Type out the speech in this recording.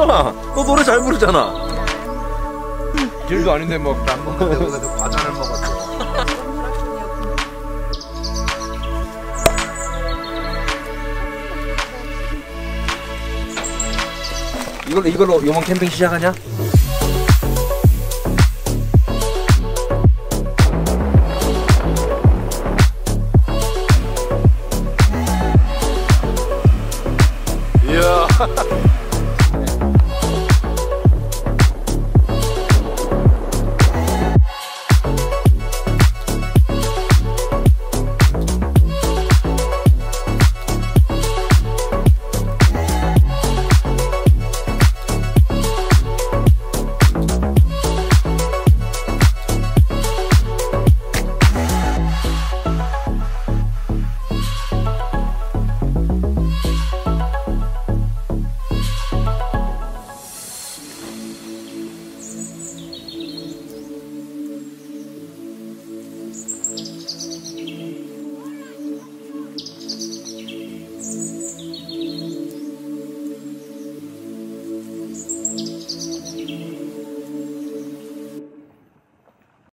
잘하잖아. 너 노래 잘 부르잖아. 길도 아닌데 막 안 먹는데 오늘 과자를 먹었어. 이걸로 이걸로 요번 캠핑 시작하냐? 이야.